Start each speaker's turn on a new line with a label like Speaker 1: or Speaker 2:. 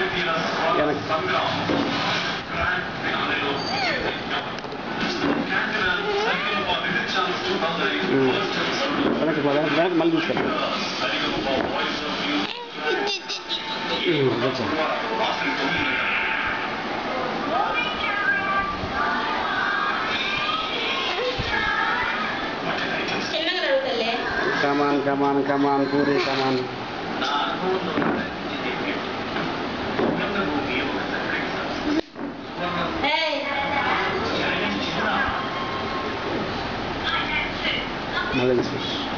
Speaker 1: எனக்கு
Speaker 2: எனக்கு Come on, come on, come on, come on.
Speaker 1: Nah,
Speaker 2: No debe ser.